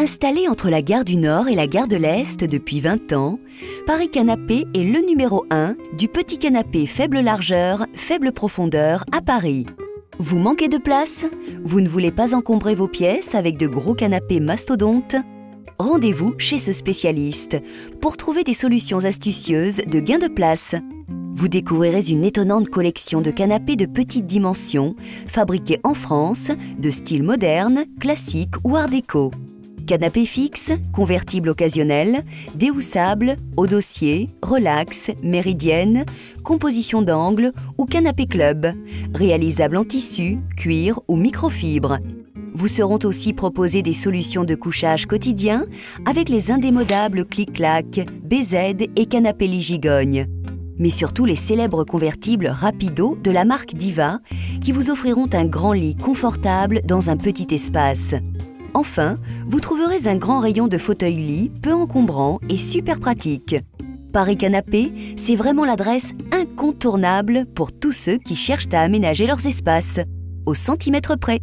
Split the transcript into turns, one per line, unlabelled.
Installé entre la gare du Nord et la gare de l'Est depuis 20 ans, Paris Canapé est le numéro 1 du petit canapé faible largeur, faible profondeur à Paris. Vous manquez de place? Vous ne voulez pas encombrer vos pièces avec de gros canapés mastodontes? Rendez-vous chez ce spécialiste pour trouver des solutions astucieuses de gain de place. Vous découvrirez une étonnante collection de canapés de petite dimension, fabriqués en France, de style moderne, classique ou art déco. Canapé fixe, convertible occasionnel, déhoussable, au dossier, relax, méridienne, composition d'angle ou canapé club, réalisable en tissu, cuir ou microfibre. Vous seront aussi proposées des solutions de couchage quotidien avec les indémodables clic-clac, BZ et canapé Ligigogne. Mais surtout les célèbres convertibles Rapido de la marque Diva qui vous offriront un grand lit confortable dans un petit espace. Enfin, vous trouverez un grand rayon de fauteuils-lit peu encombrant et super pratique. Paris Canapé, c'est vraiment l'adresse incontournable pour tous ceux qui cherchent à aménager leurs espaces, au centimètre près.